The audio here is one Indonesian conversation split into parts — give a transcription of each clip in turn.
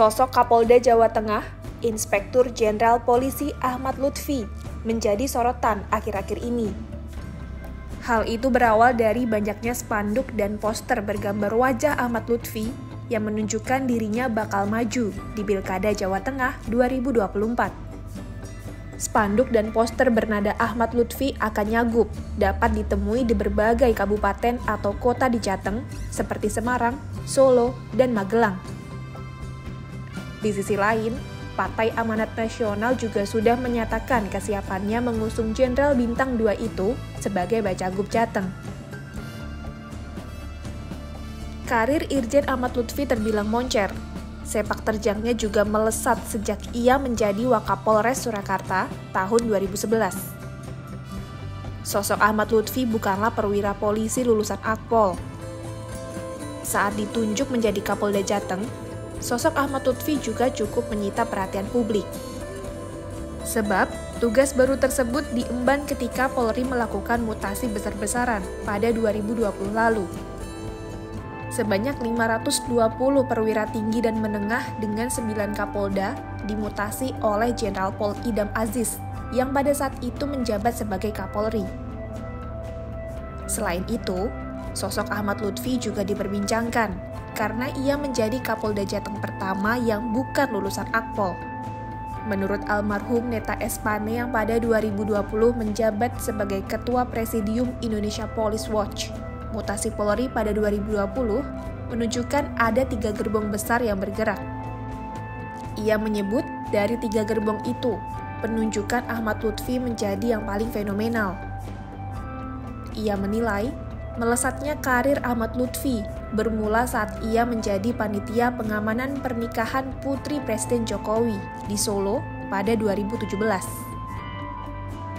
Sosok Kapolda Jawa Tengah, Inspektur Jenderal Polisi Ahmad Lutfi, menjadi sorotan akhir-akhir ini. Hal itu berawal dari banyaknya spanduk dan poster bergambar wajah Ahmad Lutfi yang menunjukkan dirinya bakal maju di Pilkada Jawa Tengah 2024. Spanduk dan poster bernada Ahmad Lutfi akan nyagup dapat ditemui di berbagai kabupaten atau kota di Jateng seperti Semarang, Solo, dan Magelang. Di sisi lain, Partai Amanat Nasional juga sudah menyatakan kesiapannya mengusung Jenderal Bintang 2 itu sebagai Bacagub Jateng. Karir Irjen Ahmad Lutfi terbilang moncer, Sepak terjangnya juga melesat sejak ia menjadi Wakapolres Surakarta tahun 2011. Sosok Ahmad Lutfi bukanlah perwira polisi lulusan Akpol. Saat ditunjuk menjadi Kapolda Jateng, sosok Ahmad Lutfi juga cukup menyita perhatian publik. Sebab, tugas baru tersebut diemban ketika Polri melakukan mutasi besar-besaran pada 2020 lalu sebanyak 520 perwira tinggi dan menengah dengan 9 Kapolda dimutasi oleh Jenderal Pol Idam Aziz yang pada saat itu menjabat sebagai Kapolri. Selain itu, sosok Ahmad Lutfi juga diperbincangkan karena ia menjadi Kapolda Jateng pertama yang bukan lulusan Akpol. Menurut almarhum Neta Espane yang pada 2020 menjabat sebagai Ketua Presidium Indonesia Police Watch, mutasi Polri pada 2020 menunjukkan ada tiga gerbong besar yang bergerak. Ia menyebut dari tiga gerbong itu, penunjukan Ahmad Lutfi menjadi yang paling fenomenal. Ia menilai, melesatnya karir Ahmad Lutfi bermula saat ia menjadi panitia pengamanan pernikahan putri Presiden Jokowi di Solo pada 2017.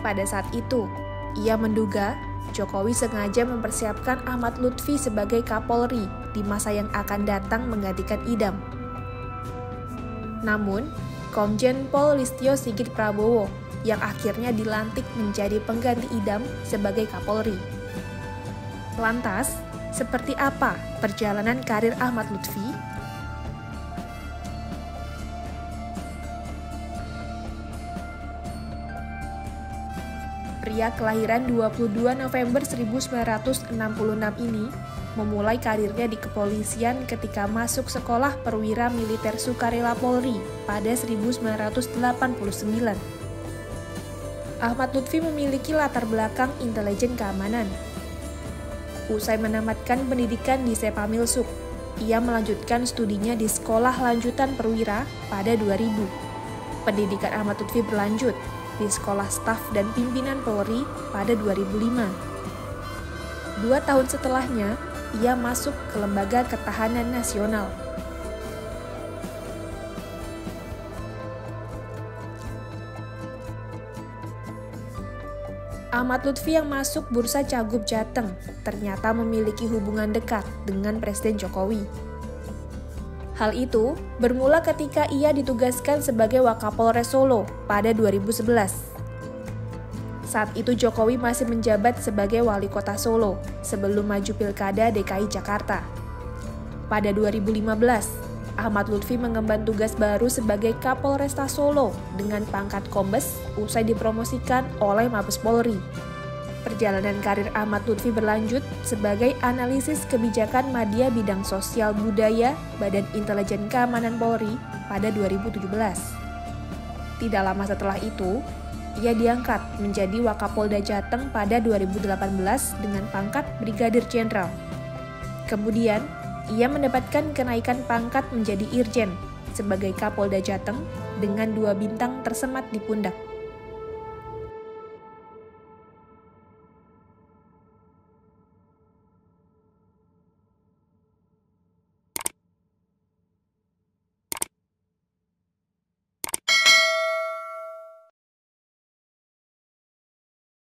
Pada saat itu, ia menduga Jokowi sengaja mempersiapkan Ahmad Lutfi sebagai Kapolri di masa yang akan datang menggantikan Idam. Namun, Komjen Pol Listio Sigit Prabowo yang akhirnya dilantik menjadi pengganti Idam sebagai Kapolri. Lantas, seperti apa perjalanan karir Ahmad Lutfi pria kelahiran 22 November 1966 ini memulai karirnya di kepolisian ketika masuk sekolah perwira militer sukarela Polri pada 1989. Ahmad Lutfi memiliki latar belakang intelijen keamanan. Usai menamatkan pendidikan di Sepamilsuk, ia melanjutkan studinya di Sekolah Lanjutan Perwira pada 2000. Pendidikan Ahmad Lutfi berlanjut di Sekolah Staf dan Pimpinan Polri pada 2005. Dua tahun setelahnya, ia masuk ke Lembaga Ketahanan Nasional. Ahmad Lutfi yang masuk Bursa Cagup Jateng ternyata memiliki hubungan dekat dengan Presiden Jokowi. Hal itu bermula ketika ia ditugaskan sebagai Wakapolres Solo pada 2011. Saat itu Jokowi masih menjabat sebagai wali kota Solo sebelum maju Pilkada DKI Jakarta. Pada 2015, Ahmad Lutfi mengemban tugas baru sebagai Kapolresta Solo dengan pangkat Kombes usai dipromosikan oleh Mabes Polri. Perjalanan karir Ahmad Lutfi berlanjut sebagai analisis kebijakan media bidang sosial budaya Badan Intelijen Keamanan Polri pada 2017. Tidak lama setelah itu, ia diangkat menjadi Wakapolda Jateng pada 2018 dengan pangkat Brigadir Jenderal. Kemudian, ia mendapatkan kenaikan pangkat menjadi Irjen sebagai Kapolda Jateng dengan dua bintang tersemat di pundak.